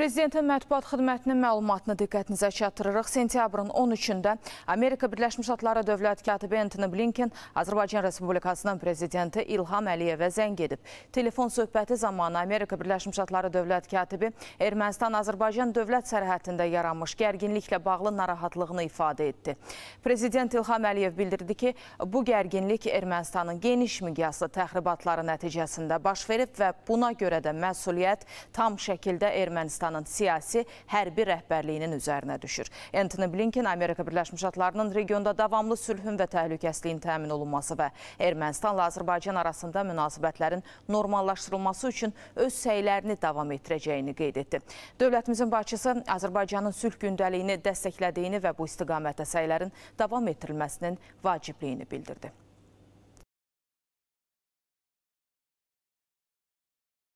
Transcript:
Prezidentin mətbuat xidmətinin məlumatını diqqətinizə çatdırırıq. Sentyabrın 13-də Amerika Birləşmiş Ştatları dövlət katibi Anthony Blinken Azərbaycan Respublikasının prezidenti İlham Əliyevə zəng edib. Telefon söhbəti zamanı Amerika Birləşmiş Ştatları dövlət katibi Ermənistan-Azərbaycan dövlət sərhədində yaranmış gərginliklə bağlı narahatlığını ifadə etdi. Prezident İlham Əliyev bildirdi ki, bu gərginlik Ermənistanın geniş miqyaslı təxribatları nəticəsində baş verib və buna görə də məsuliyyət tam şəkildə Ermənistanın Ermənistanın siyasi hərbi rəhbərliyinin üzərinə düşür. Anthony Blinken Amerika Birləşmiş Ştatlarının regionda davamlı sülhün və təhlükəsizliyin təmin olunması və Ermənistanla Azərbaycan arasında münasibətlərin normallaşdırılması üçün öz səylərini davam etdirəcəyini qeyd etdi. Dövlətimizin başçısı Azərbaycanın sülh gündəliyini dəstəklədiyini və bu istiqamətdə səylərin davam etdirilməsinin vacibliyini bildirdi.